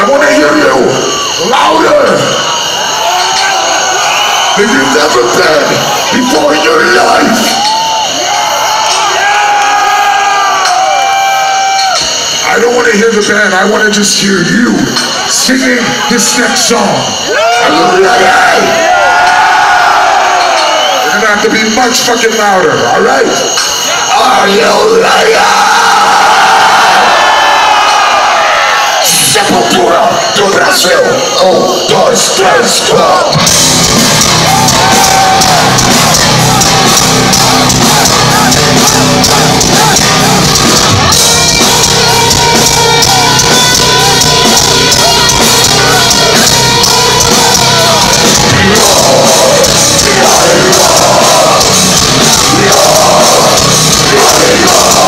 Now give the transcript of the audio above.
I want to hear you louder than you've ever been before in your life. I don't want to hear the band. I want to just hear you singing this next song. Are? You're gonna have to be much fucking louder, all right? Are you ready? Sepultura do Brasil. Um, dois, três, quatro. Arriba!